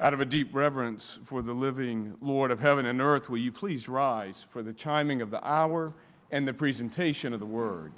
Out of a deep reverence for the living Lord of heaven and earth, will you please rise for the chiming of the hour and the presentation of the word?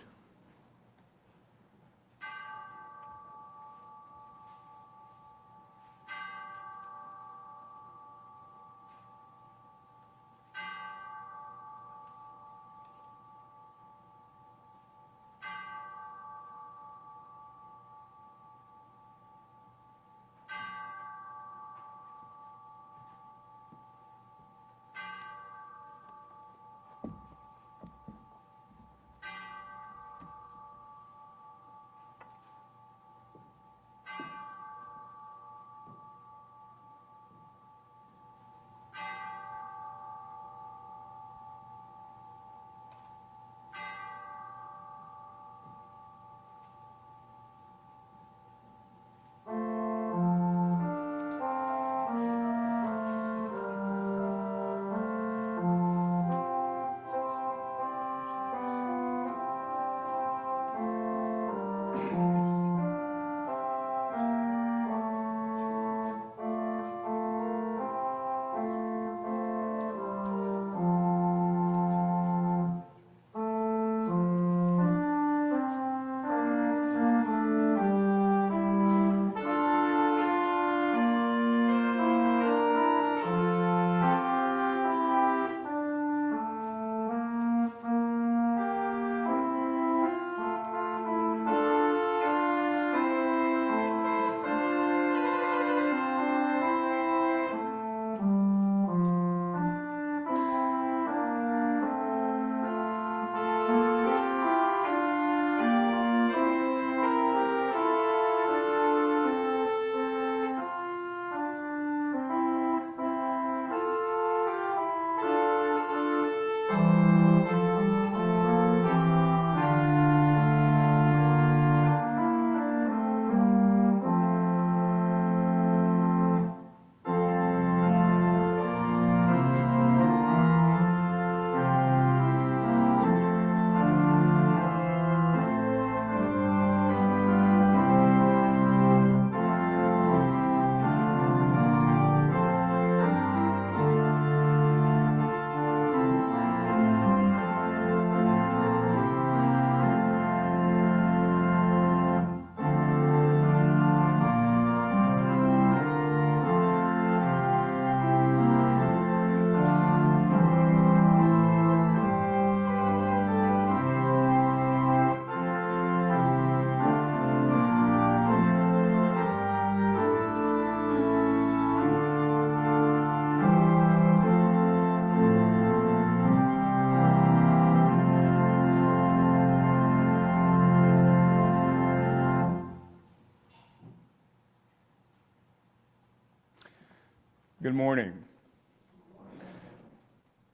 Good morning.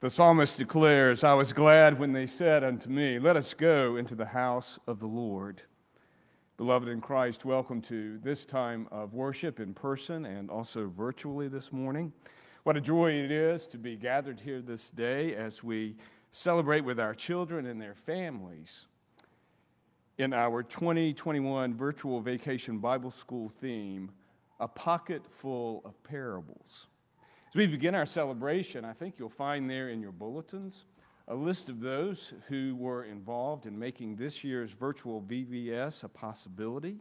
The psalmist declares, I was glad when they said unto me, Let us go into the house of the Lord. Beloved in Christ, welcome to this time of worship in person and also virtually this morning. What a joy it is to be gathered here this day as we celebrate with our children and their families in our 2021 virtual vacation Bible school theme, A Pocket Full of Parables. As we begin our celebration, I think you'll find there in your bulletins a list of those who were involved in making this year's virtual VBS a possibility.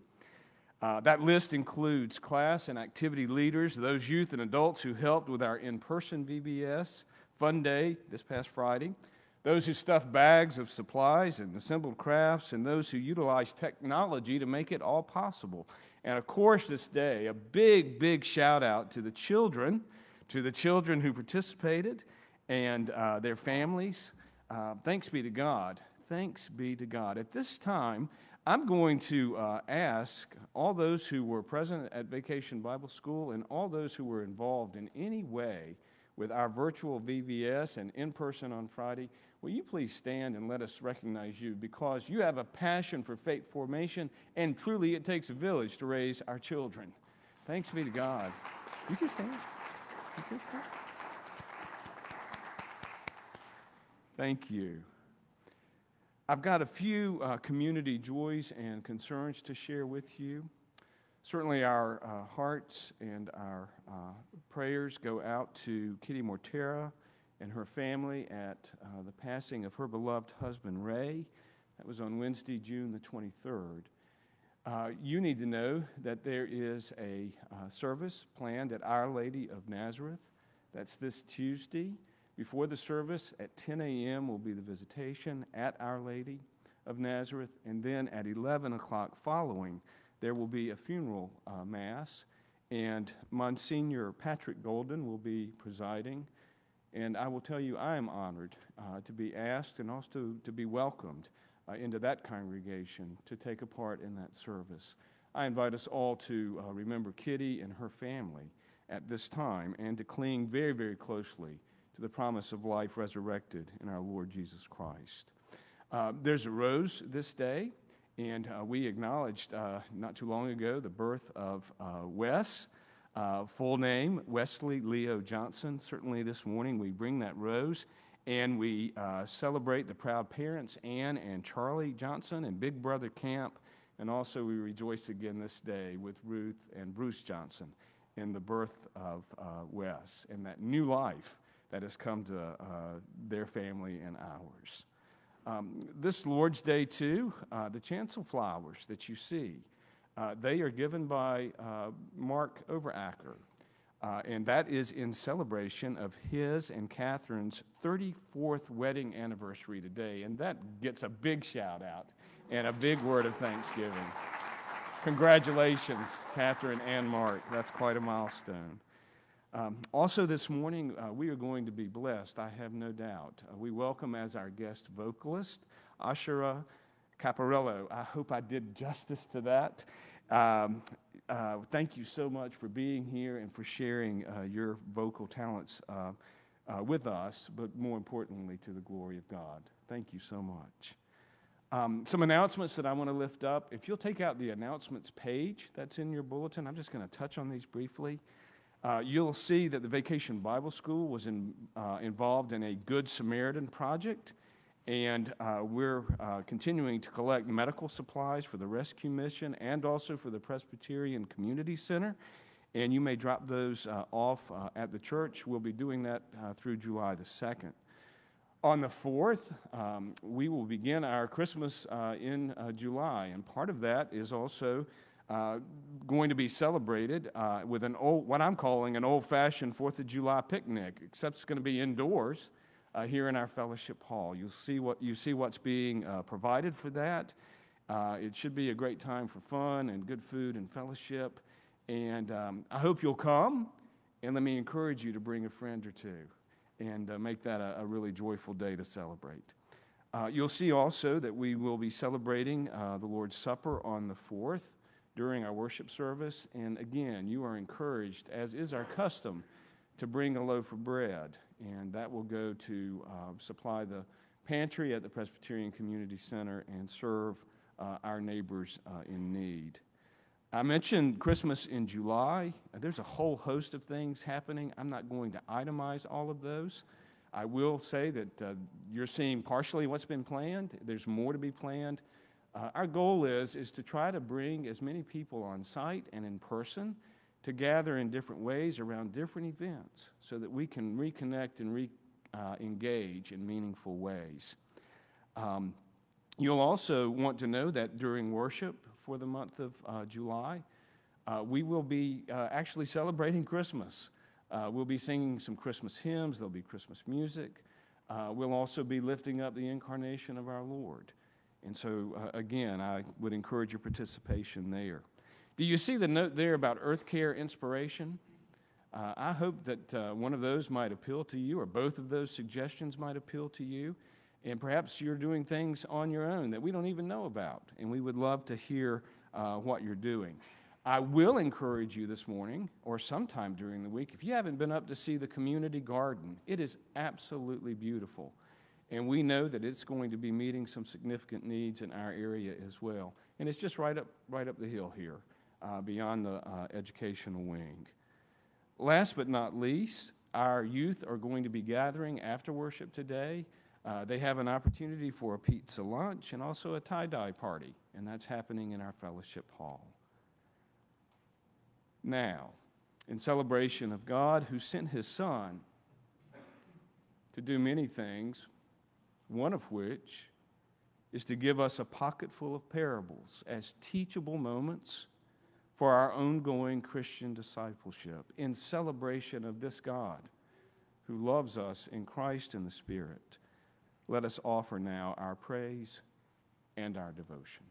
Uh, that list includes class and activity leaders, those youth and adults who helped with our in person VBS Fun Day this past Friday, those who stuffed bags of supplies and assembled crafts, and those who utilized technology to make it all possible. And of course, this day, a big, big shout out to the children to the children who participated and uh, their families. Uh, thanks be to God. Thanks be to God. At this time, I'm going to uh, ask all those who were present at Vacation Bible School and all those who were involved in any way with our virtual VBS and in person on Friday, will you please stand and let us recognize you because you have a passion for faith formation, and truly it takes a village to raise our children. Thanks be to God. You can stand. Thank you. I've got a few uh, community joys and concerns to share with you. Certainly, our uh, hearts and our uh, prayers go out to Kitty Mortera and her family at uh, the passing of her beloved husband, Ray. That was on Wednesday, June the 23rd. Uh, you need to know that there is a uh, service planned at Our Lady of Nazareth. That's this Tuesday. Before the service at 10 a.m. will be the visitation at Our Lady of Nazareth, and then at 11 o'clock following, there will be a funeral uh, mass, and Monsignor Patrick Golden will be presiding. And I will tell you, I am honored uh, to be asked and also to be welcomed uh, into that congregation to take a part in that service. I invite us all to uh, remember Kitty and her family at this time and to cling very, very closely to the promise of life resurrected in our Lord Jesus Christ. Uh, there's a rose this day, and uh, we acknowledged uh, not too long ago the birth of uh, Wes. full name, Wesley Leo Johnson. Certainly this morning we bring that rose and we uh, celebrate the proud parents, Ann and Charlie Johnson, and Big Brother Camp. And also, we rejoice again this day with Ruth and Bruce Johnson in the birth of uh, Wes and that new life that has come to uh, their family and ours. Um, this Lord's Day, too, uh, the chancel flowers that you see, uh, they are given by uh, Mark Overacker. Uh, and that is in celebration of his and Catherine's 34th wedding anniversary today. And that gets a big shout out and a big word of thanksgiving. Congratulations, Catherine and Mark. That's quite a milestone. Um, also, this morning, uh, we are going to be blessed, I have no doubt. Uh, we welcome as our guest vocalist, Asherah Caparello. I hope I did justice to that. Um, uh, thank you so much for being here and for sharing uh, your vocal talents uh, uh, with us, but more importantly, to the glory of God. Thank you so much. Um, some announcements that I want to lift up. If you'll take out the announcements page that's in your bulletin, I'm just going to touch on these briefly. Uh, you'll see that the Vacation Bible School was in, uh, involved in a Good Samaritan project. And uh, we're uh, continuing to collect medical supplies for the rescue mission and also for the Presbyterian Community Center. And you may drop those uh, off uh, at the church. We'll be doing that uh, through July the 2nd. On the 4th, um, we will begin our Christmas uh, in July. And part of that is also going to be celebrated with an old, what I'm calling an old fashioned 4th of July picnic, except it's going to be indoors uh, here in our fellowship hall. You'll see what you see what's being uh, provided for that. Uh, it should be a great time for fun and good food and fellowship. And um, I hope you'll come. And let me encourage you to bring a friend or two and uh, make that a, a, really joyful day to celebrate. Uh, you'll see also that we will be celebrating uh, the Lord's Supper on the 4th during our worship service. And again, you are encouraged, as is our custom, to bring a loaf of bread and that will go to uh, supply the pantry at the Presbyterian Community Center and serve uh, our neighbors uh, in need. I mentioned Christmas in July. There's a whole host of things happening. I'm not going to itemize all of those. I will say that uh, you're seeing partially what's been planned. There's more to be planned. Uh, our goal is, is to try to bring as many people on site and in person to gather in different ways around different events so that we can reconnect and re, uh, engage in meaningful ways. Um, you'll also want to know that during worship for the month of uh, July, uh, we will be uh, actually celebrating Christmas. Uh, we'll be singing some Christmas hymns, there'll be Christmas music. Uh, we'll also be lifting up the incarnation of our Lord. And so, again, I would encourage your participation there. Do you see the note there about earth care inspiration? Uh, I hope that uh, one of those might appeal to you, or both of those suggestions might appeal to you. And perhaps you're doing things on your own that we don't even know about, and we would love to hear uh, what you're doing. I will encourage you this morning or sometime during the week, if you haven't been up to see the community garden, it is absolutely beautiful. And we know that it's going to be meeting some significant needs in our area as well. And it's just right up, right up the hill here uh, beyond the uh, educational wing. Last but not least, our youth are going to be gathering after worship today. Uh, they have an opportunity for a pizza lunch and also a tie dye party, and that's happening in our fellowship hall. now in celebration of God who sent his Son to do many things, one of which is to give us a pocket full of parables as teachable moments for our ongoing Christian discipleship in celebration of this God who loves us in Christ and the Spirit. Let us offer now our praise and our devotion.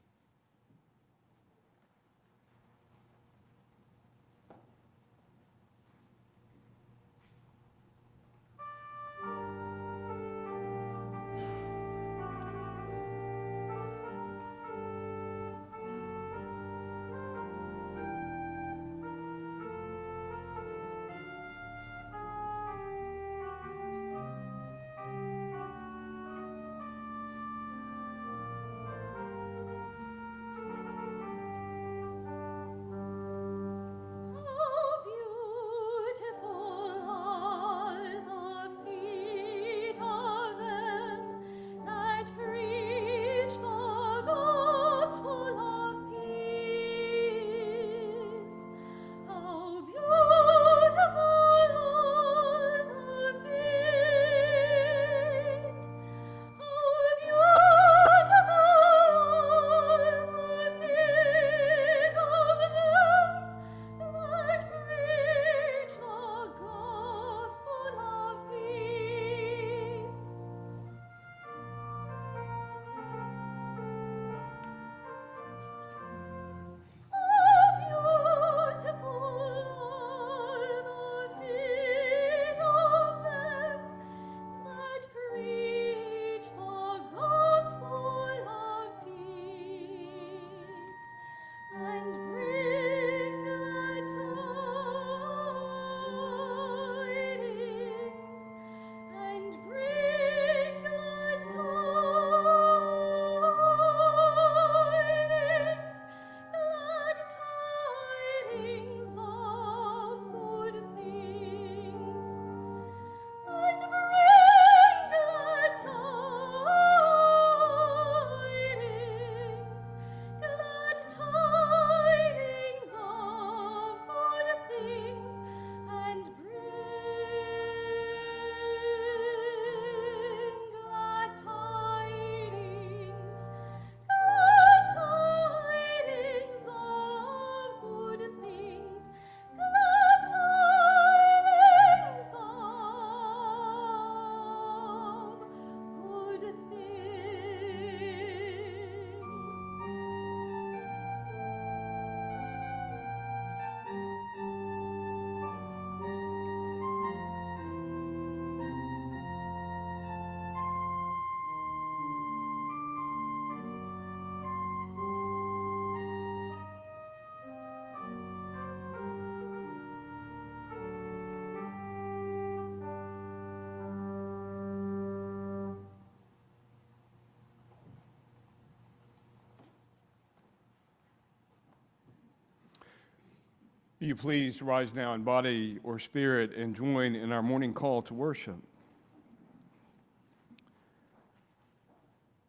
Will you please rise now in body or spirit and join in our morning call to worship?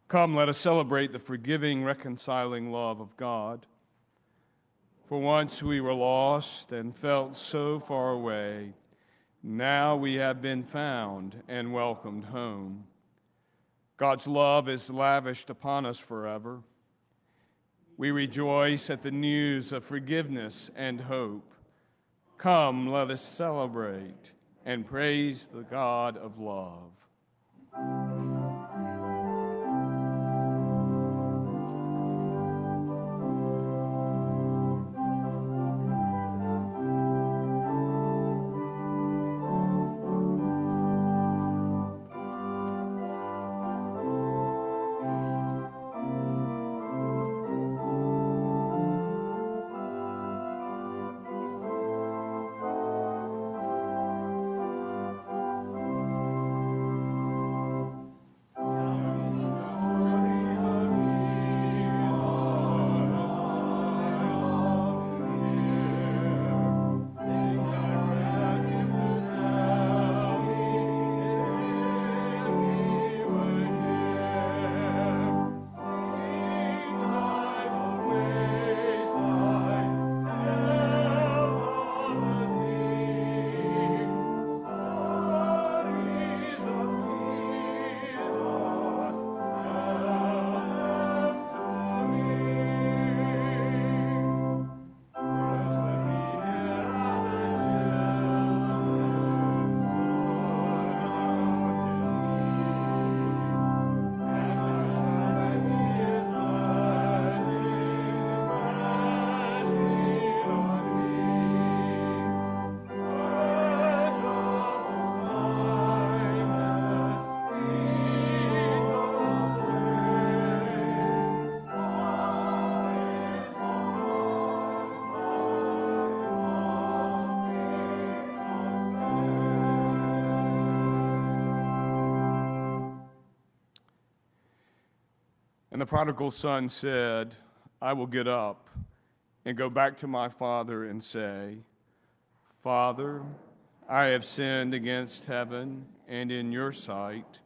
Come, let us celebrate the forgiving, reconciling love of God. For once we were lost and felt so far away. Now we have been found and welcomed home. God's love is lavished upon us forever. We rejoice at the news of forgiveness and hope. Come, let us celebrate and praise the God of love. Prodigal son said, I will get up and go back to my father and say, Father, I have sinned against heaven and in your sight.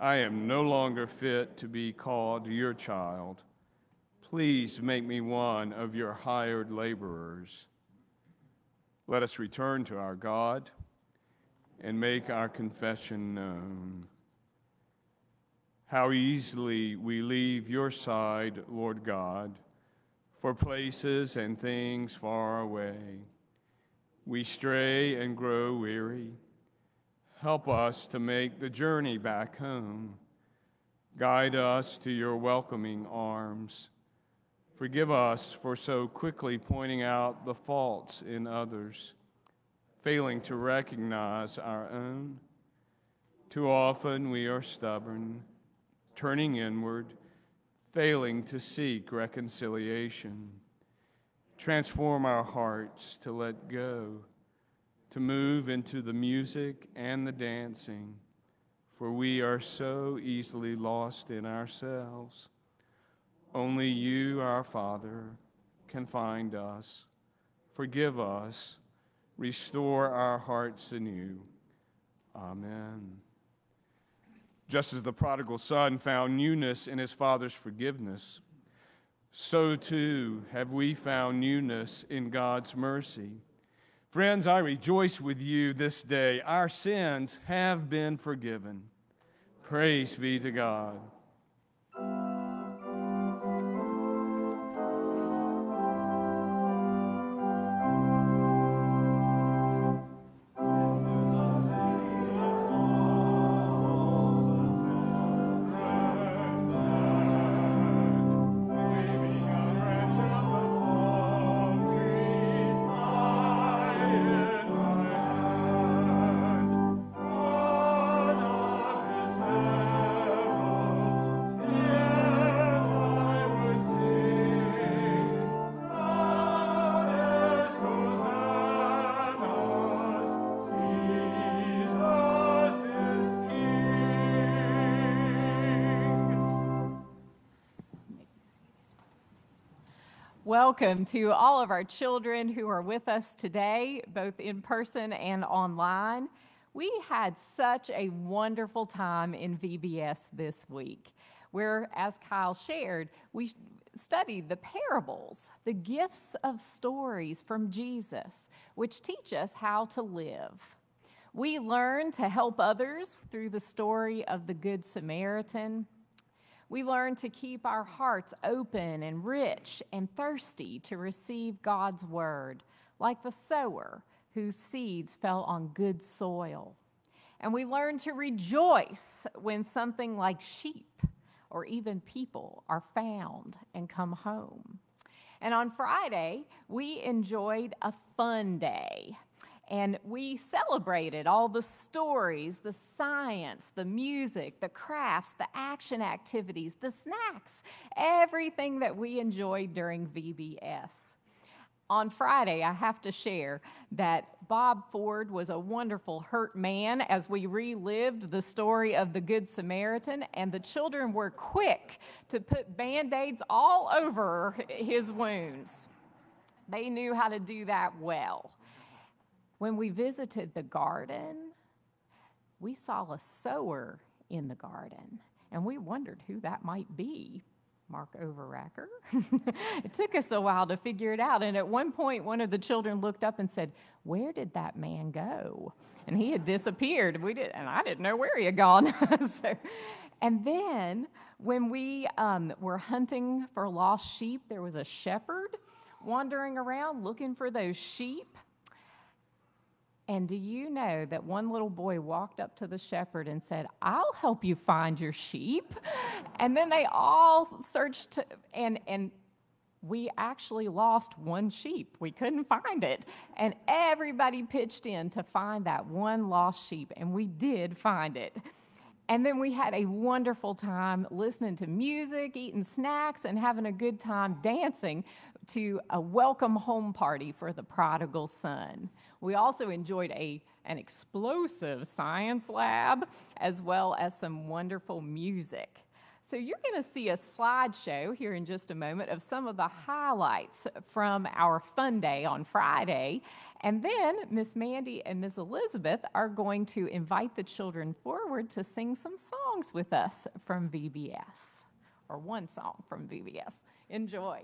I am no longer fit to be called your child. Please make me one of your hired laborers. Let us return to our God and make our confession known. How easily we leave your side, Lord God, for places and things far away. We stray and grow weary. Help us to make the journey back home. Guide us to your welcoming arms. Forgive us for so quickly pointing out the faults in others, failing to recognize our own. Too often we are stubborn turning inward, failing to seek reconciliation. Transform our hearts to let go, to move into the music and the dancing, for we are so easily lost in ourselves. Only you, our Father, can find us. Forgive us. Restore our hearts anew. Amen. Just as the prodigal son found newness in his father's forgiveness, so too have we found newness in God's mercy. Friends, I rejoice with you this day. Our sins have been forgiven. Praise be to God. Welcome to all of our children who are with us today, both in person and online. We had such a wonderful time in VBS this week, where, as Kyle shared, we studied the parables, the gifts of stories from Jesus, which teach us how to live. We learned to help others through the story of the Good Samaritan we learn to keep our hearts open and rich and thirsty to receive God's word, like the sower whose seeds fell on good soil. And we learn to rejoice when something like sheep or even people are found and come home. And on Friday, we enjoyed a fun day and we celebrated all the stories, the science, the music, the crafts, the action activities, the snacks, everything that we enjoyed during VBS. On Friday, I have to share that Bob Ford was a wonderful hurt man as we relived the story of the Good Samaritan, and the children were quick to put band aids all over his wounds. They knew how to do that well. When we visited the garden, we saw a sower in the garden, and we wondered who that might be. Mark Overacker. it took us a while to figure it out. And at one point, one of the children looked up and said, Where did that man go? And he had disappeared. We did, and I didn't know where he had gone. so, and then when we um, were hunting for lost sheep, there was a shepherd wandering around looking for those sheep. And do you know that one little boy walked up to the shepherd and said, I'll help you find your sheep? And then they all searched, and, and we actually lost one sheep. We couldn't find it. And everybody pitched in to find that one lost sheep, and we did find it. And then we had a wonderful time listening to music, eating snacks, and having a good time dancing to a welcome home party for the prodigal son. We also enjoyed a, an explosive science lab as well as some wonderful music. So you're going to see a slideshow here in just a moment of some of the highlights from our fun day on Friday. And then Miss Mandy and Miss Elizabeth are going to invite the children forward to sing some songs with us from VBS, or one song from VBS. Enjoy.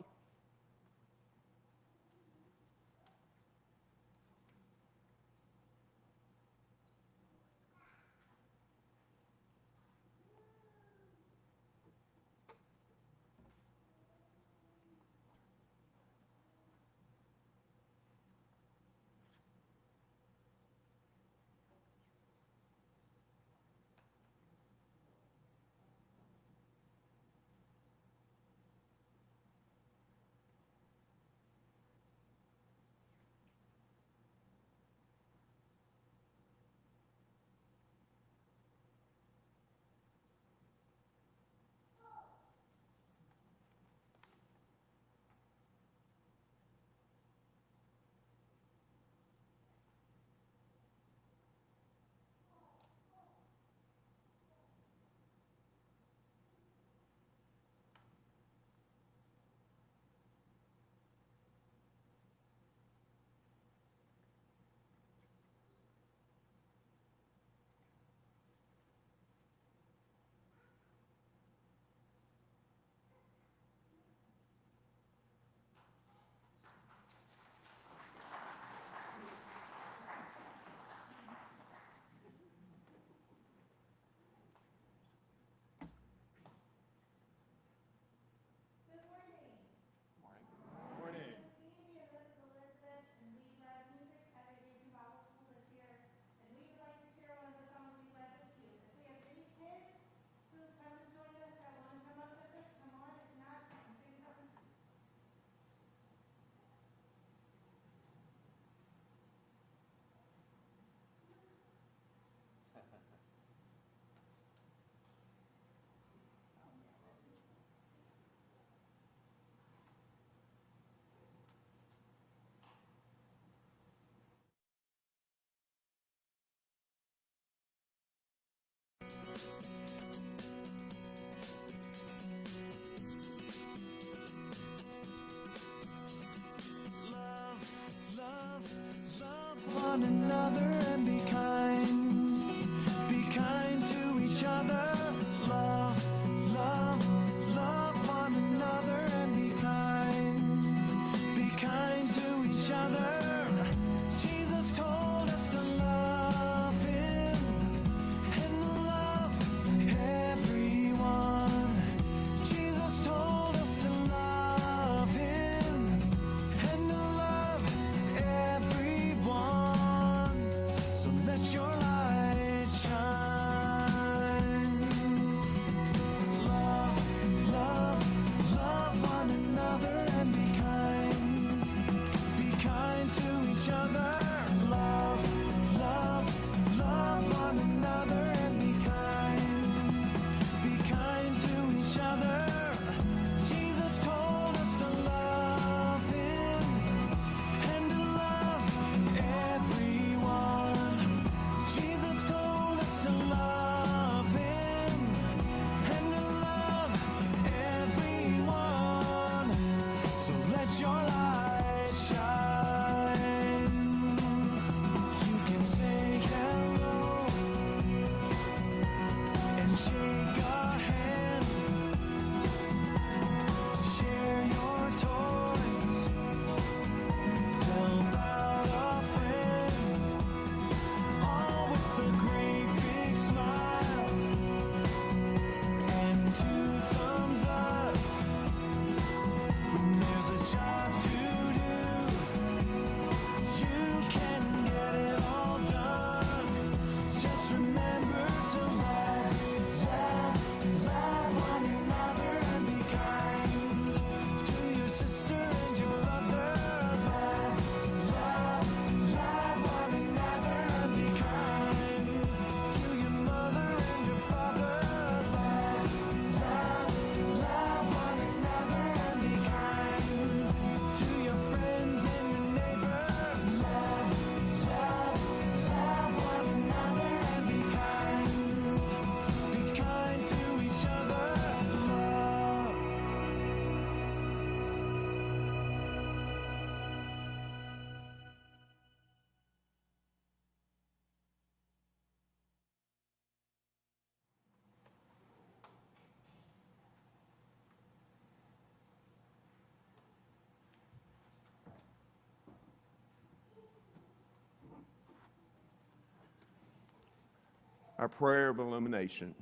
Our prayer of illumination.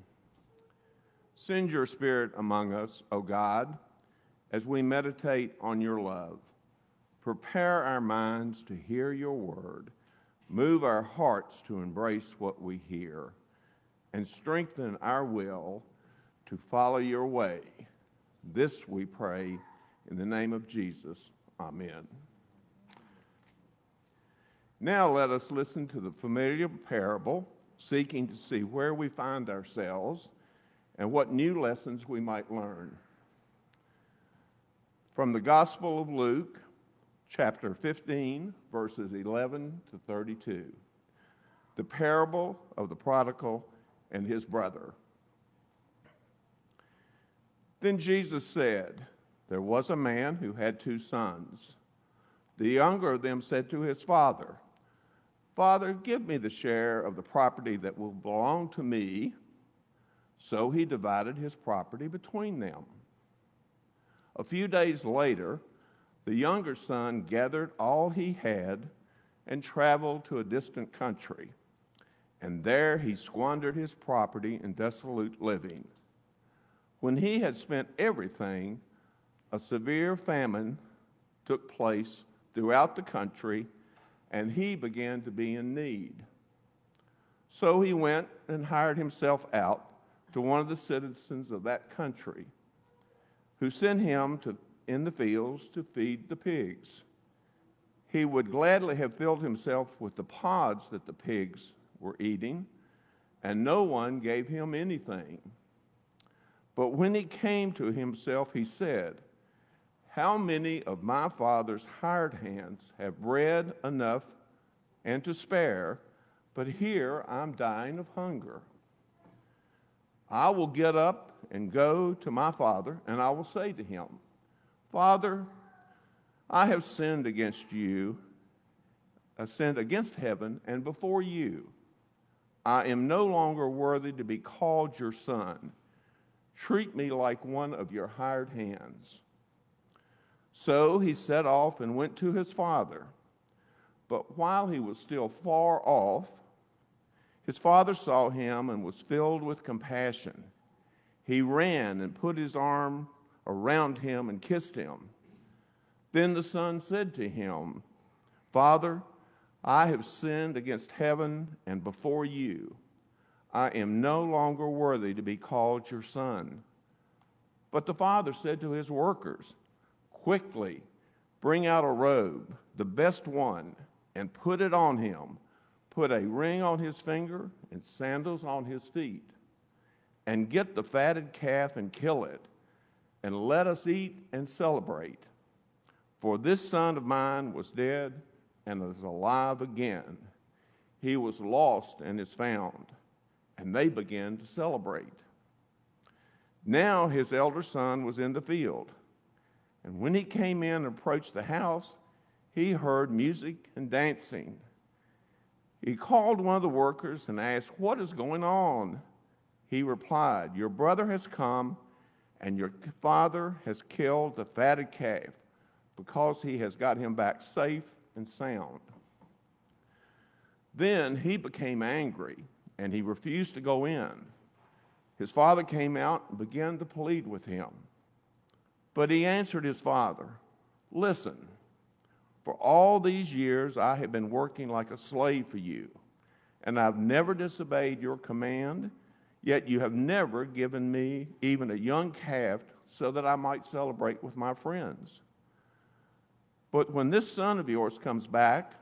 Send your spirit among us, O God, as we meditate on your love. Prepare our minds to hear your word. Move our hearts to embrace what we hear. And strengthen our will to follow your way. This we pray in the name of Jesus. Amen. Now let us listen to the familiar parable, seeking to see where we find ourselves and what new lessons we might learn. From the Gospel of Luke, chapter 15, verses 11 to 32. The parable of the prodigal and his brother. Then Jesus said, There was a man who had two sons. The younger of them said to his father, Father, give me the share of the property that will belong to me. So he divided his property between them. A few days later, the younger son gathered all he had and traveled to a distant country. And there he squandered his property in dissolute living. When he had spent everything, a severe famine took place throughout the country, and he began to be in need. So he went and hired himself out to one of the citizens of that country, who sent him to, in the fields to feed the pigs. He would gladly have filled himself with the pods that the pigs were eating, and no one gave him anything. But when he came to himself, he said, How many of my father's hired hands have bread enough and to spare, but here I'm dying of hunger? I will get up and go to my father, and I will say to him, Father, I have sinned against you, I sinned against heaven and before you. I am no longer worthy to be called your son. Treat me like one of your hired hands. So he set off and went to his father. But while he was still far off, his father saw him and was filled with compassion. He ran and put his arm around him and kissed him. Then the son said to him, Father, I have sinned against heaven and before you. I am no longer worthy to be called your son. But the father said to his workers, Quickly, bring out a robe, the best one, and put it on him. Put a ring on his finger and sandals on his feet. And get the fatted calf and kill it, and let us eat and celebrate. For this son of mine was dead and is alive again. He was lost and is found and they began to celebrate. Now his elder son was in the field, and when he came in and approached the house, he heard music and dancing. He called one of the workers and asked, What is going on? He replied, Your brother has come, and your father has killed the fatted calf because he has got him back safe and sound. Then he became angry and he refused to go in. His father came out and began to plead with him. But he answered his father, Listen, for all these years I have been working like a slave for you, and I've never disobeyed your command, yet you have never given me even a young calf so that I might celebrate with my friends. But when this son of yours comes back,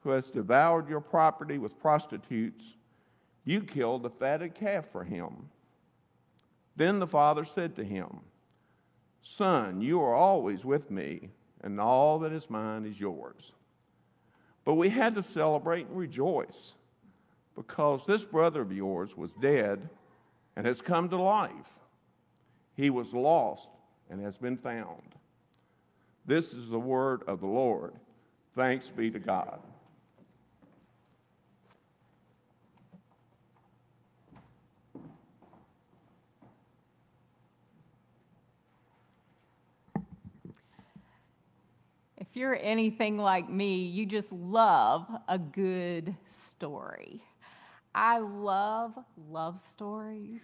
who has devoured your property with prostitutes, you killed the fatted calf for him. Then the father said to him, Son, you are always with me, and all that is mine is yours. But we had to celebrate and rejoice because this brother of yours was dead and has come to life. He was lost and has been found. This is the word of the Lord. Thanks be to God. If you're anything like me, you just love a good story. I love love stories.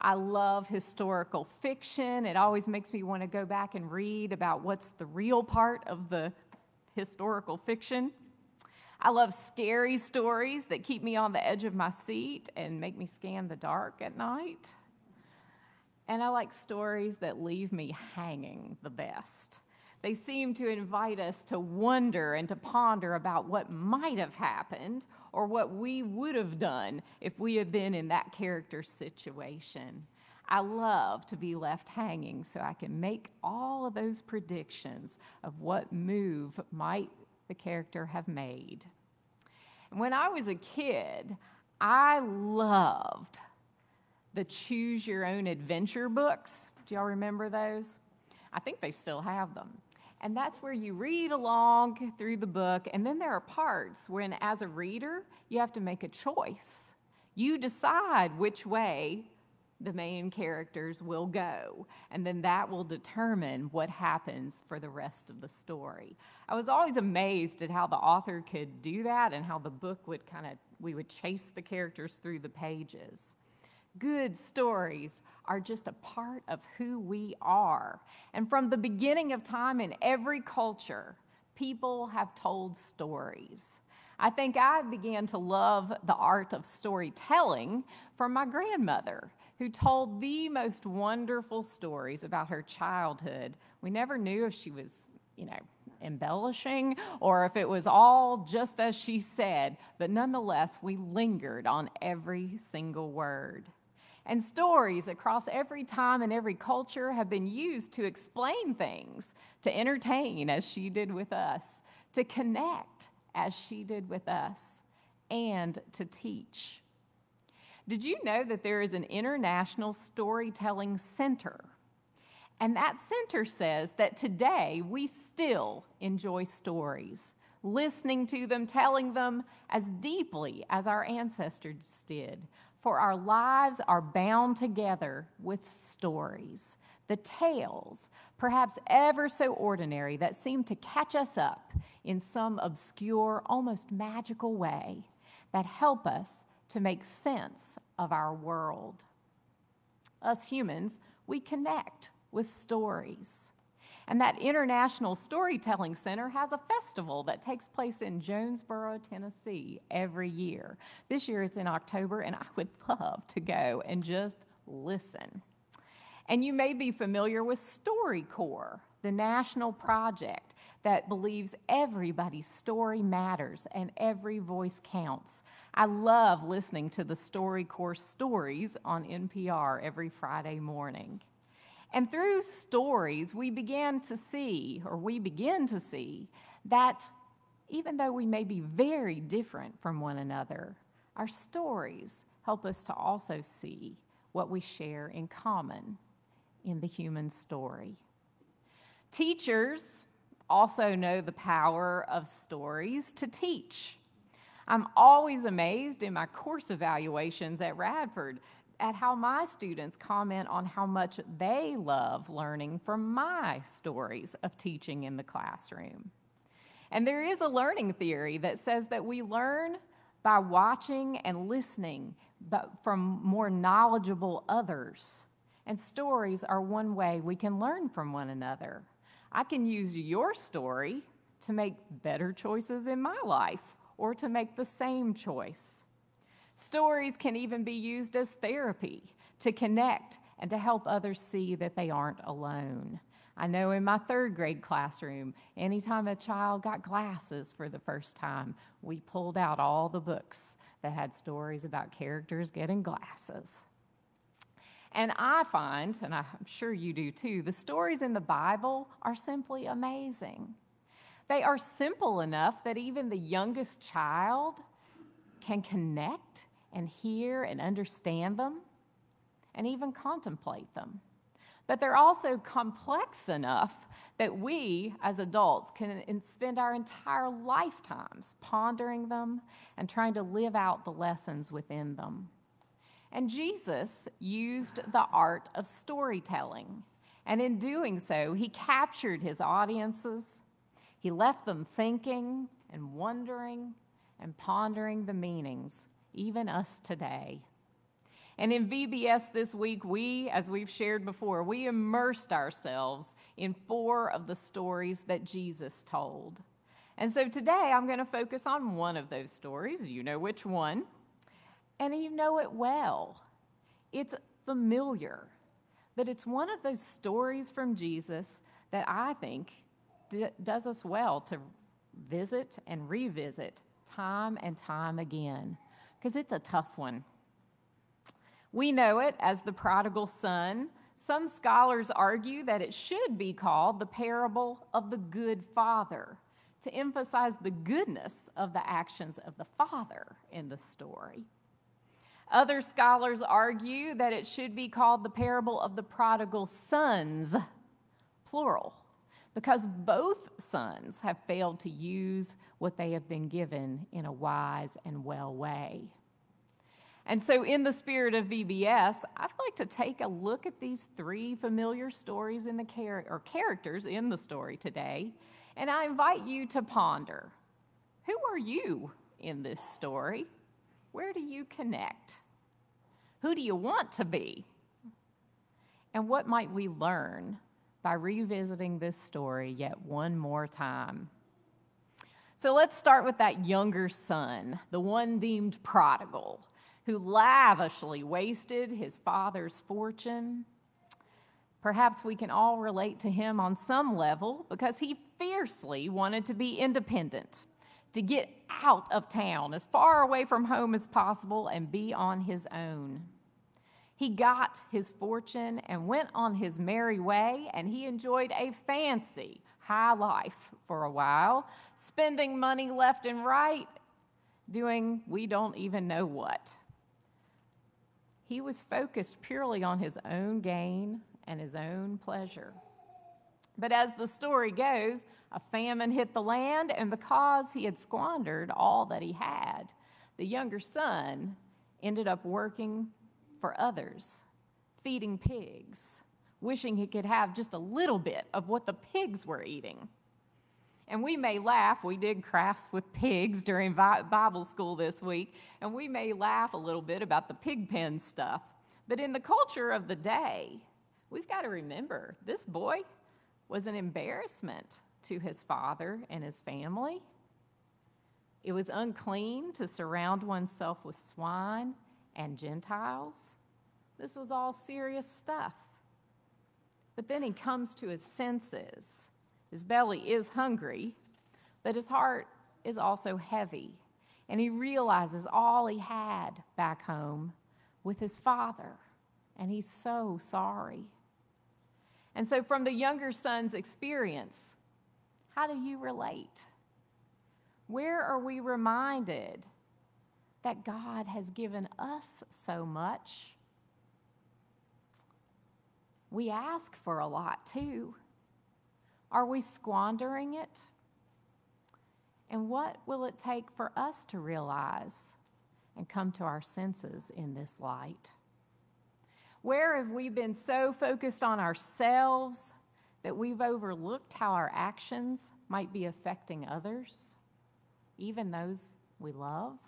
I love historical fiction. It always makes me want to go back and read about what's the real part of the historical fiction. I love scary stories that keep me on the edge of my seat and make me scan the dark at night. And I like stories that leave me hanging the best. They seem to invite us to wonder and to ponder about what might have happened or what we would have done if we had been in that character's situation. I love to be left hanging so I can make all of those predictions of what move might the character have made. When I was a kid, I loved the Choose Your Own Adventure books. Do y'all remember those? I think they still have them. And that's where you read along through the book, and then there are parts when, as a reader, you have to make a choice. You decide which way the main characters will go, and then that will determine what happens for the rest of the story. I was always amazed at how the author could do that and how the book would kind of, we would chase the characters through the pages. Good stories are just a part of who we are. And from the beginning of time in every culture, people have told stories. I think I began to love the art of storytelling from my grandmother, who told the most wonderful stories about her childhood. We never knew if she was, you know, embellishing or if it was all just as she said, but nonetheless, we lingered on every single word. And stories across every time and every culture have been used to explain things, to entertain, as she did with us, to connect, as she did with us, and to teach. Did you know that there is an international storytelling center? And that center says that today we still enjoy stories, listening to them, telling them as deeply as our ancestors did, for our lives are bound together with stories, the tales, perhaps ever so ordinary, that seem to catch us up in some obscure, almost magical way that help us to make sense of our world. Us humans, we connect with stories. And that International Storytelling Center has a festival that takes place in Jonesborough, Tennessee every year. This year it's in October, and I would love to go and just listen. And you may be familiar with StoryCorps, the national project that believes everybody's story matters and every voice counts. I love listening to the StoryCorps stories on NPR every Friday morning. And through stories, we began to see, or we begin to see, that even though we may be very different from one another, our stories help us to also see what we share in common in the human story. Teachers also know the power of stories to teach. I'm always amazed in my course evaluations at Radford at how my students comment on how much they love learning from my stories of teaching in the classroom. And there is a learning theory that says that we learn by watching and listening but from more knowledgeable others. And stories are one way we can learn from one another. I can use your story to make better choices in my life or to make the same choice. Stories can even be used as therapy to connect and to help others see that they aren't alone. I know in my third grade classroom, anytime a child got glasses for the first time, we pulled out all the books that had stories about characters getting glasses. And I find, and I'm sure you do too, the stories in the Bible are simply amazing. They are simple enough that even the youngest child can connect and hear and understand them and even contemplate them. But they're also complex enough that we as adults can spend our entire lifetimes pondering them and trying to live out the lessons within them. And Jesus used the art of storytelling. And in doing so, he captured his audiences. He left them thinking and wondering and pondering the meanings even us today. And in VBS this week, we, as we've shared before, we immersed ourselves in four of the stories that Jesus told. And so today I'm going to focus on one of those stories. You know which one. And you know it well. It's familiar, but it's one of those stories from Jesus that I think does us well to visit and revisit time and time again because it's a tough one. We know it as the prodigal son. Some scholars argue that it should be called the parable of the good father to emphasize the goodness of the actions of the father in the story. Other scholars argue that it should be called the parable of the prodigal sons, plural, because both sons have failed to use what they have been given in a wise and well way. And so, in the spirit of VBS, I'd like to take a look at these three familiar stories in the char- or characters in the story today, and I invite you to ponder: Who are you in this story? Where do you connect? Who do you want to be? And what might we learn by revisiting this story yet one more time? So let's start with that younger son, the one deemed prodigal who lavishly wasted his father's fortune. Perhaps we can all relate to him on some level because he fiercely wanted to be independent, to get out of town, as far away from home as possible, and be on his own. He got his fortune and went on his merry way, and he enjoyed a fancy high life for a while, spending money left and right, doing we don't even know what. He was focused purely on his own gain and his own pleasure. But as the story goes, a famine hit the land, and because he had squandered all that he had, the younger son ended up working for others, feeding pigs, wishing he could have just a little bit of what the pigs were eating. And we may laugh, we did crafts with pigs during Bible school this week, and we may laugh a little bit about the pig pen stuff. But in the culture of the day, we've got to remember this boy was an embarrassment to his father and his family. It was unclean to surround oneself with swine and Gentiles. This was all serious stuff. But then he comes to his senses his belly is hungry, but his heart is also heavy. And he realizes all he had back home with his father, and he's so sorry. And so, from the younger son's experience, how do you relate? Where are we reminded that God has given us so much? We ask for a lot too. Are we squandering it? And what will it take for us to realize and come to our senses in this light? Where have we been so focused on ourselves that we've overlooked how our actions might be affecting others, even those we love?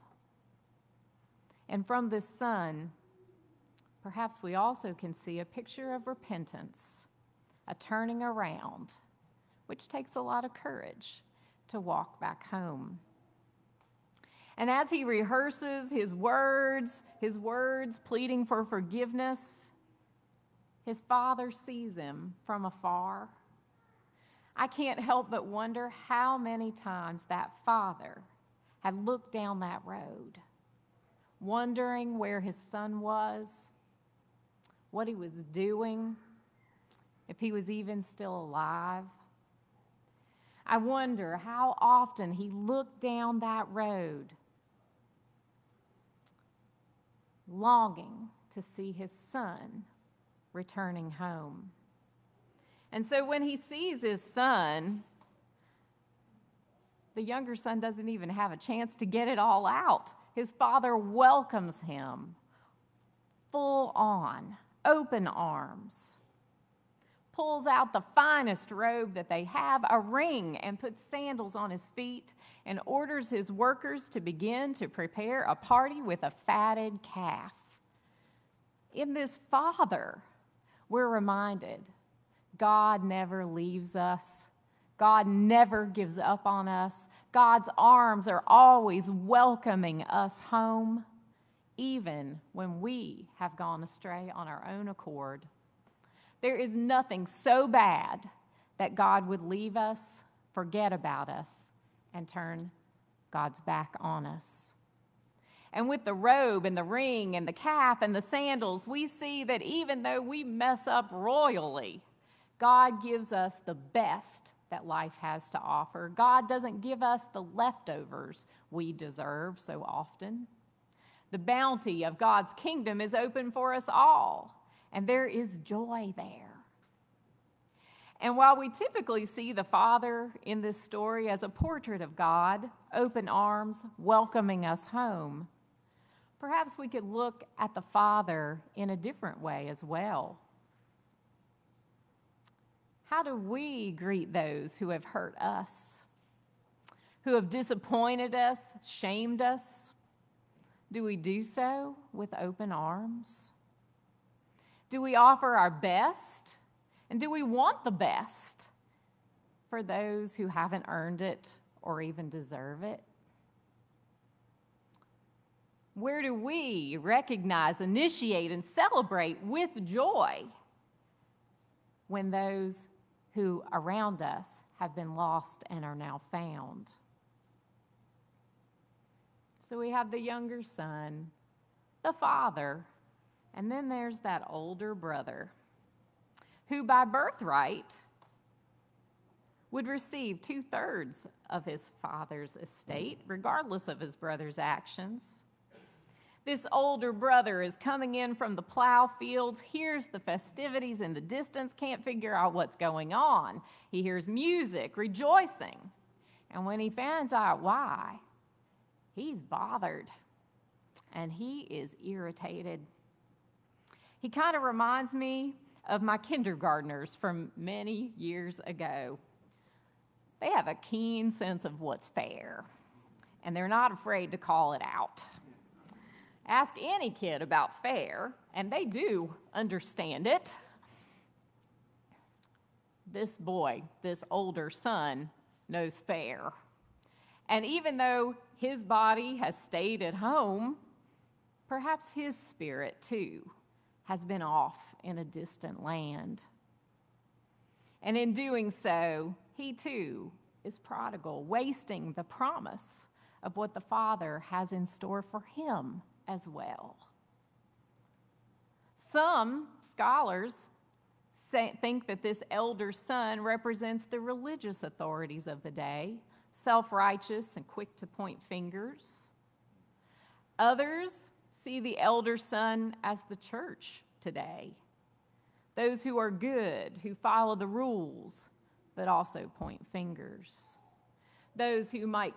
And from this son, perhaps we also can see a picture of repentance, a turning around which takes a lot of courage to walk back home. And as he rehearses his words, his words pleading for forgiveness, his father sees him from afar. I can't help but wonder how many times that father had looked down that road, wondering where his son was, what he was doing, if he was even still alive. I wonder how often he looked down that road, longing to see his son returning home. And so when he sees his son, the younger son doesn't even have a chance to get it all out. His father welcomes him full on, open arms, pulls out the finest robe that they have, a ring, and puts sandals on his feet, and orders his workers to begin to prepare a party with a fatted calf. In this Father, we're reminded God never leaves us. God never gives up on us. God's arms are always welcoming us home, even when we have gone astray on our own accord. There is nothing so bad that God would leave us, forget about us, and turn God's back on us. And with the robe and the ring and the calf and the sandals, we see that even though we mess up royally, God gives us the best that life has to offer. God doesn't give us the leftovers we deserve so often. The bounty of God's kingdom is open for us all, and there is joy there. And while we typically see the Father in this story as a portrait of God, open arms, welcoming us home, perhaps we could look at the Father in a different way as well. How do we greet those who have hurt us, who have disappointed us, shamed us? Do we do so with open arms? Do we offer our best? And do we want the best for those who haven't earned it or even deserve it? Where do we recognize, initiate, and celebrate with joy when those who around us have been lost and are now found? So we have the younger son, the father, and then there's that older brother who by birthright would receive two thirds of his father's estate, regardless of his brother's actions. This older brother is coming in from the plow fields, hears the festivities in the distance, can't figure out what's going on. He hears music, rejoicing. And when he finds out why, he's bothered and he is irritated. He kind of reminds me of my kindergartners from many years ago. They have a keen sense of what's fair, and they're not afraid to call it out. Ask any kid about fair, and they do understand it. This boy, this older son, knows fair. And even though his body has stayed at home, perhaps his spirit too has been off in a distant land. And in doing so, he too is prodigal, wasting the promise of what the Father has in store for him as well. Some scholars say, think that this elder son represents the religious authorities of the day, self righteous and quick to point fingers. Others see the elder son as the church today, those who are good, who follow the rules, but also point fingers, those who might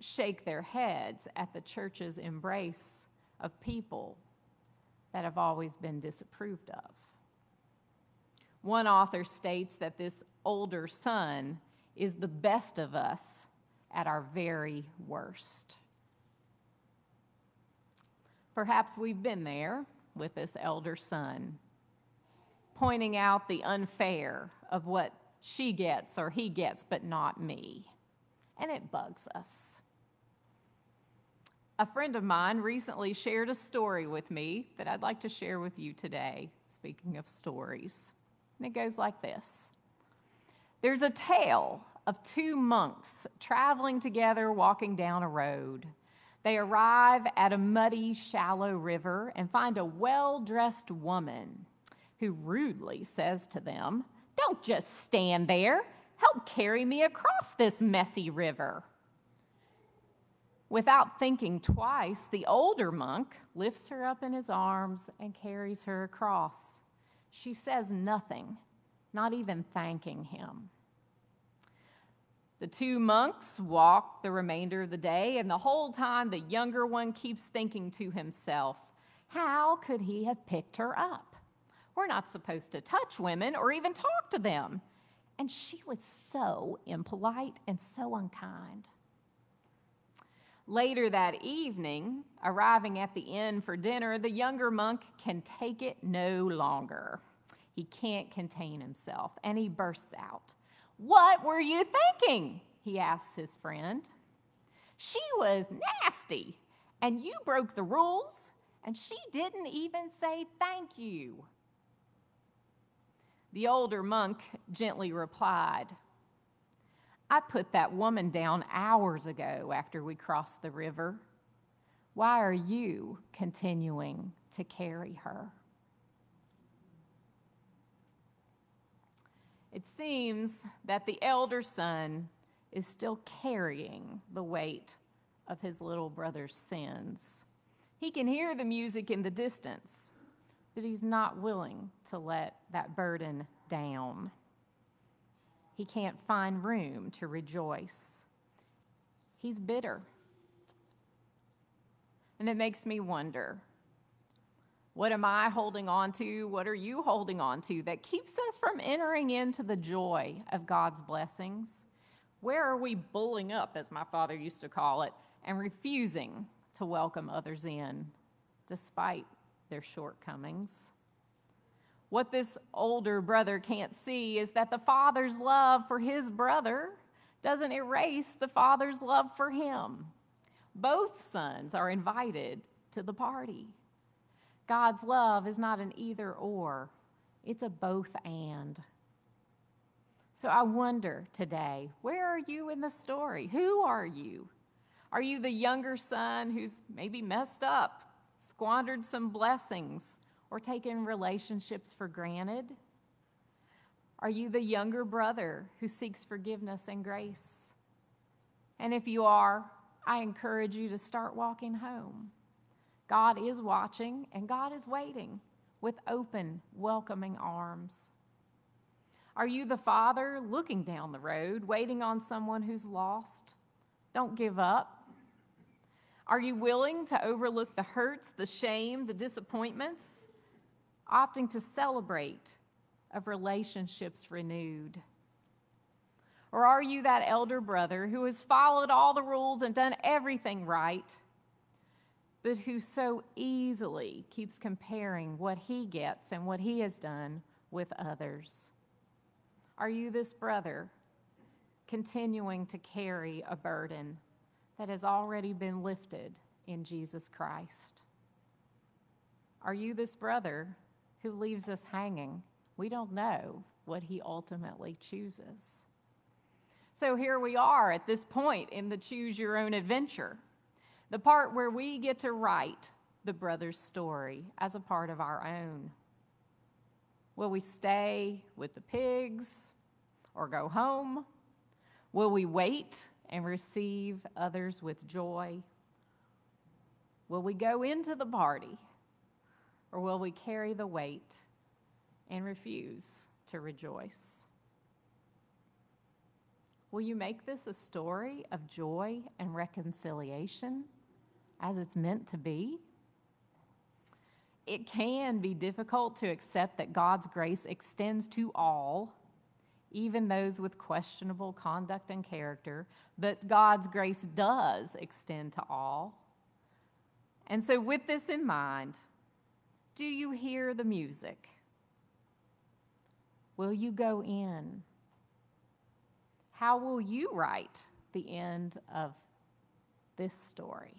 shake their heads at the church's embrace of people that have always been disapproved of. One author states that this older son is the best of us at our very worst. Perhaps we've been there with this elder son pointing out the unfair of what she gets or he gets, but not me. And it bugs us. A friend of mine recently shared a story with me that I'd like to share with you today, speaking of stories. And it goes like this There's a tale of two monks traveling together walking down a road. They arrive at a muddy, shallow river and find a well dressed woman who rudely says to them, Don't just stand there. Help carry me across this messy river. Without thinking twice, the older monk lifts her up in his arms and carries her across. She says nothing, not even thanking him. The two monks walk the remainder of the day, and the whole time the younger one keeps thinking to himself, How could he have picked her up? We're not supposed to touch women or even talk to them. And she was so impolite and so unkind. Later that evening, arriving at the inn for dinner, the younger monk can take it no longer. He can't contain himself and he bursts out. What were you thinking? He asks his friend. She was nasty, and you broke the rules, and she didn't even say thank you. The older monk gently replied, I put that woman down hours ago after we crossed the river. Why are you continuing to carry her? It seems that the elder son is still carrying the weight of his little brother's sins. He can hear the music in the distance, but he's not willing to let that burden down. He can't find room to rejoice. He's bitter. And it makes me wonder what am I holding on to? What are you holding on to that keeps us from entering into the joy of God's blessings? Where are we bulling up, as my father used to call it, and refusing to welcome others in despite their shortcomings? What this older brother can't see is that the father's love for his brother doesn't erase the father's love for him. Both sons are invited to the party. God's love is not an either or, it's a both and. So I wonder today, where are you in the story? Who are you? Are you the younger son who's maybe messed up, squandered some blessings, or taken relationships for granted? Are you the younger brother who seeks forgiveness and grace? And if you are, I encourage you to start walking home. God is watching and God is waiting with open, welcoming arms. Are you the father looking down the road, waiting on someone who's lost? Don't give up. Are you willing to overlook the hurts, the shame, the disappointments, opting to celebrate of relationships renewed? Or are you that elder brother who has followed all the rules and done everything right, but who so easily keeps comparing what he gets and what he has done with others? Are you this brother continuing to carry a burden that has already been lifted in Jesus Christ? Are you this brother who leaves us hanging? We don't know what he ultimately chooses. So here we are at this point in the choose your own adventure, the part where we get to write the brother's story as a part of our own. Will we stay with the pigs or go home? Will we wait and receive others with joy? Will we go into the party or will we carry the weight and refuse to rejoice? Will you make this a story of joy and reconciliation as it's meant to be? it can be difficult to accept that God's grace extends to all, even those with questionable conduct and character, but God's grace does extend to all. And so, with this in mind, do you hear the music? Will you go in? How will you write the end of this story?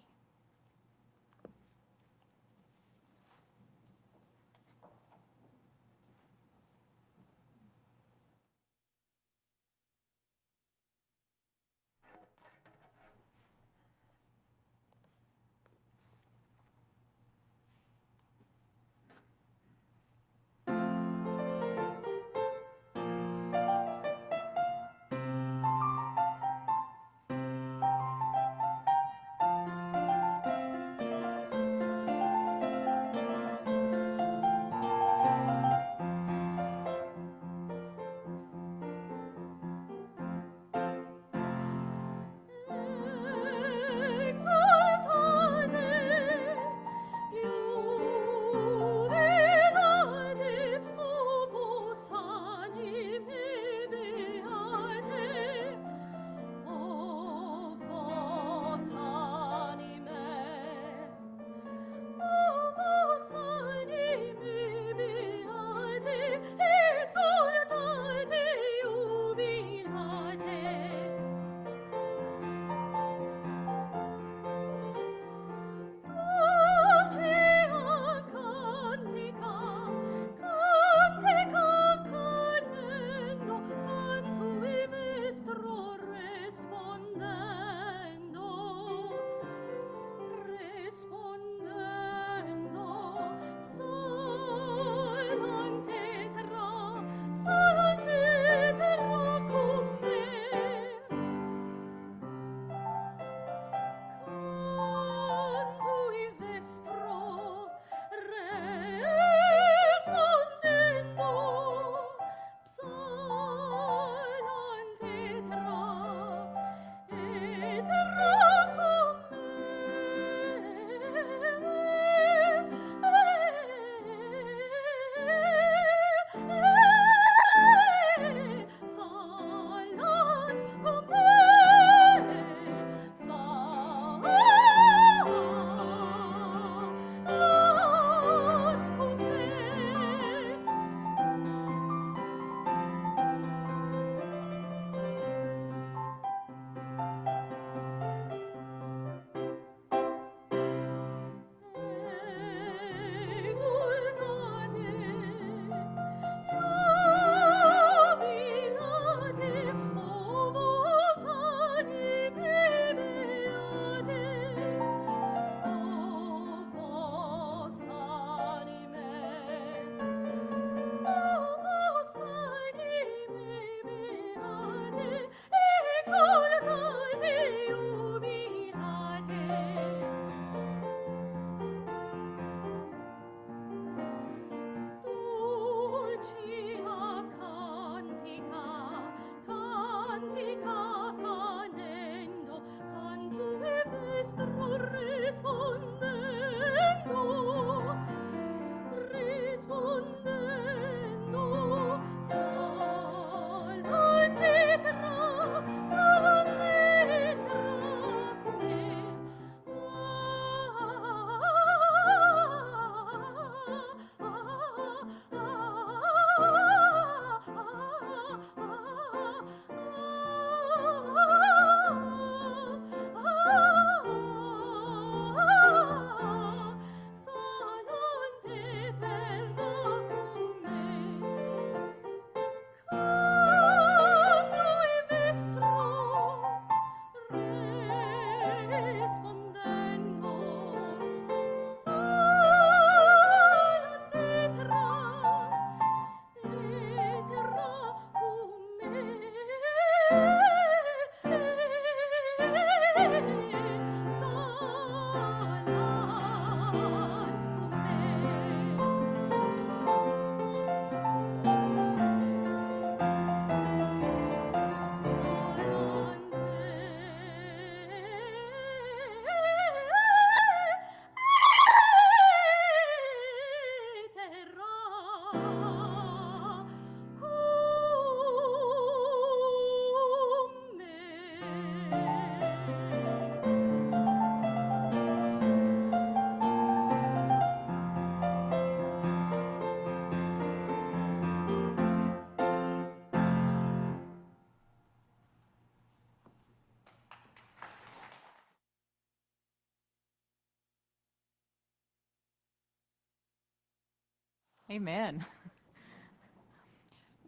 Amen.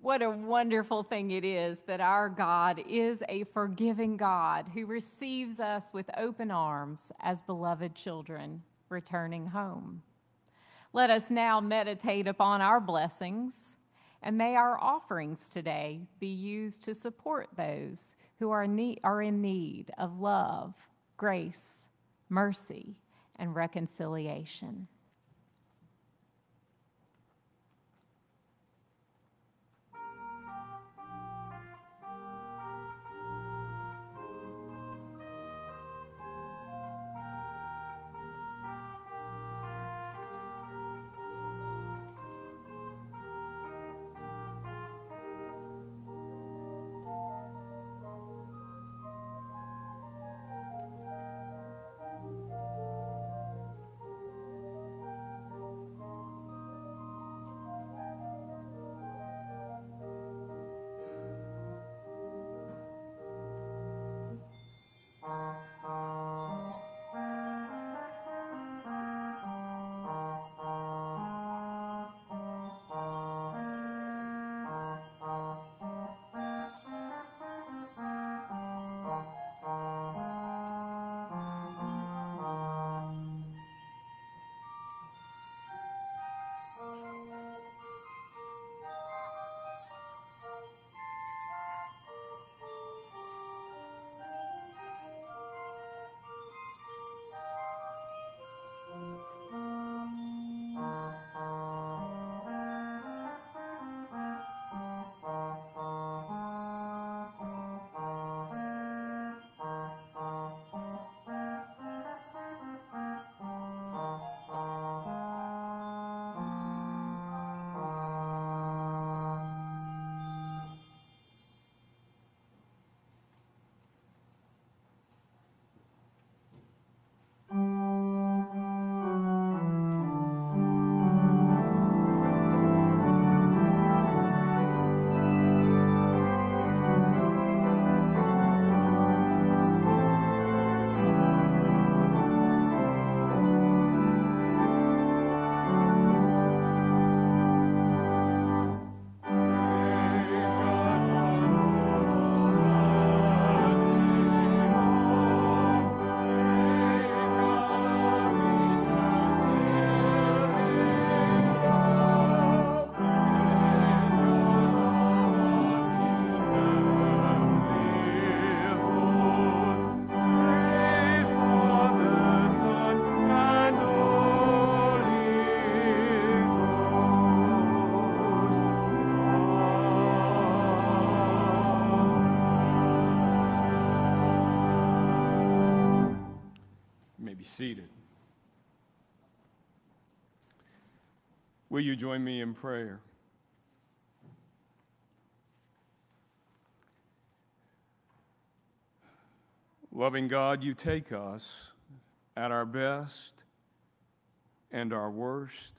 What a wonderful thing it is that our God is a forgiving God who receives us with open arms as beloved children returning home. Let us now meditate upon our blessings, and may our offerings today be used to support those who are, need, are in need of love, grace, mercy, and reconciliation. Join me in prayer? Loving God, you take us at our best and our worst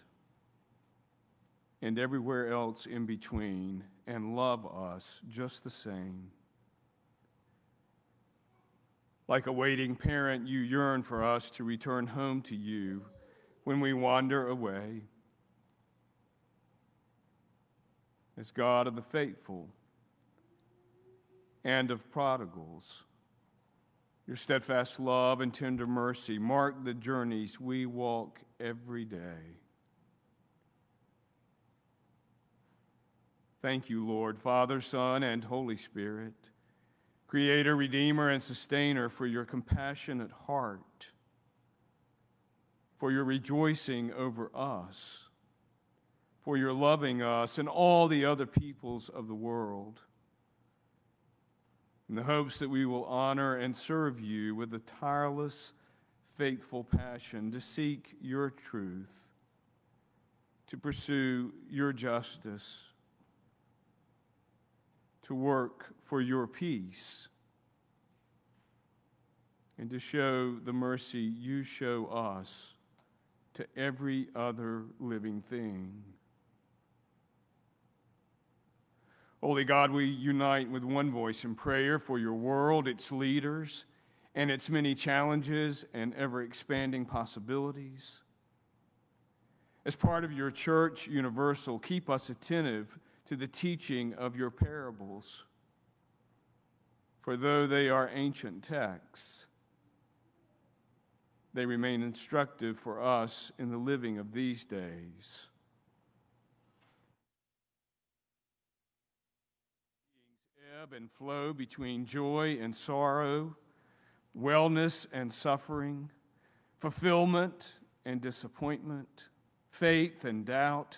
and everywhere else in between and love us just the same. Like a waiting parent, you yearn for us to return home to you when we wander away. As God of the faithful and of prodigals, your steadfast love and tender mercy mark the journeys we walk every day. Thank you, Lord, Father, Son, and Holy Spirit, Creator, Redeemer, and Sustainer, for your compassionate heart, for your rejoicing over us, for your loving us and all the other peoples of the world in the hopes that we will honor and serve you with a tireless, faithful passion to seek your truth, to pursue your justice, to work for your peace, and to show the mercy you show us to every other living thing. Holy God, we unite with one voice in prayer for your world, its leaders, and its many challenges and ever expanding possibilities. As part of your church universal, keep us attentive to the teaching of your parables. For though they are ancient texts, they remain instructive for us in the living of these days. Ebb and flow between joy and sorrow, wellness and suffering, fulfillment and disappointment, faith and doubt,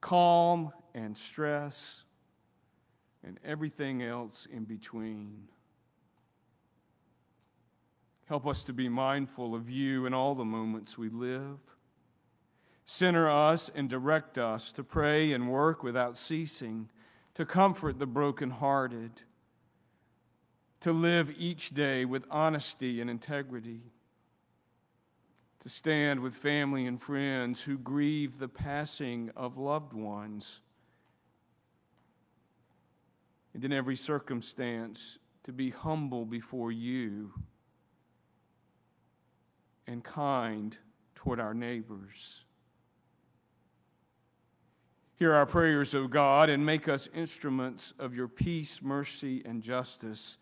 calm and stress, and everything else in between. Help us to be mindful of you in all the moments we live. Center us and direct us to pray and work without ceasing, to comfort the brokenhearted, to live each day with honesty and integrity, to stand with family and friends who grieve the passing of loved ones, and in every circumstance to be humble before you and kind toward our neighbors. Hear our prayers, O God, and make us instruments of your peace, mercy, and justice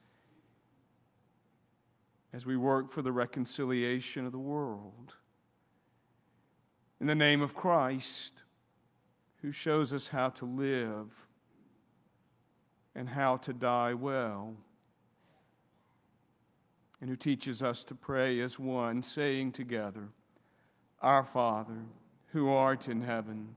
as we work for the reconciliation of the world. In the name of Christ, who shows us how to live and how to die well and who teaches us to pray as one, saying together, Our Father, who art in heaven,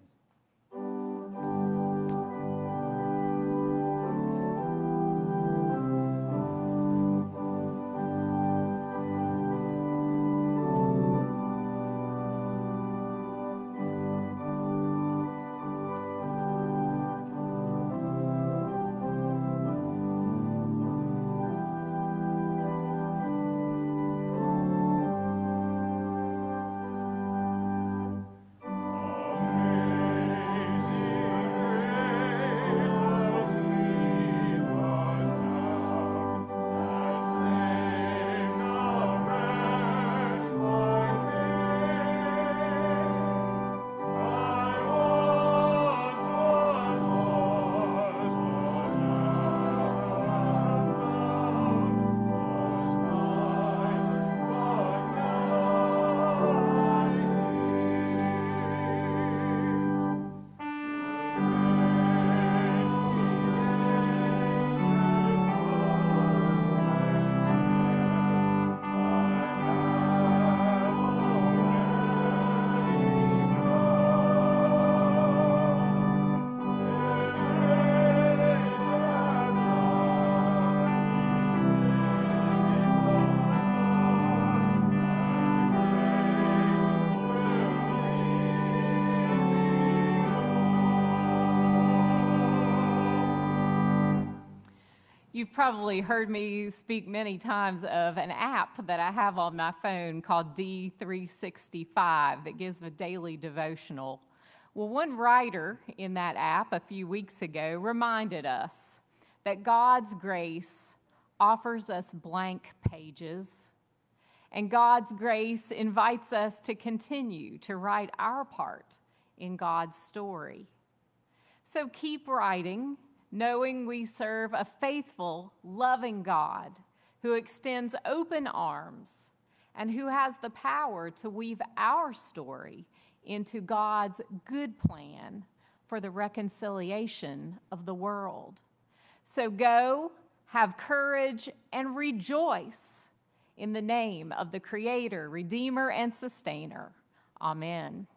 You've probably heard me speak many times of an app that I have on my phone called D365 that gives a daily devotional. Well, one writer in that app a few weeks ago reminded us that God's grace offers us blank pages, and God's grace invites us to continue to write our part in God's story. So keep writing knowing we serve a faithful, loving God who extends open arms and who has the power to weave our story into God's good plan for the reconciliation of the world. So go, have courage, and rejoice in the name of the Creator, Redeemer, and Sustainer. Amen.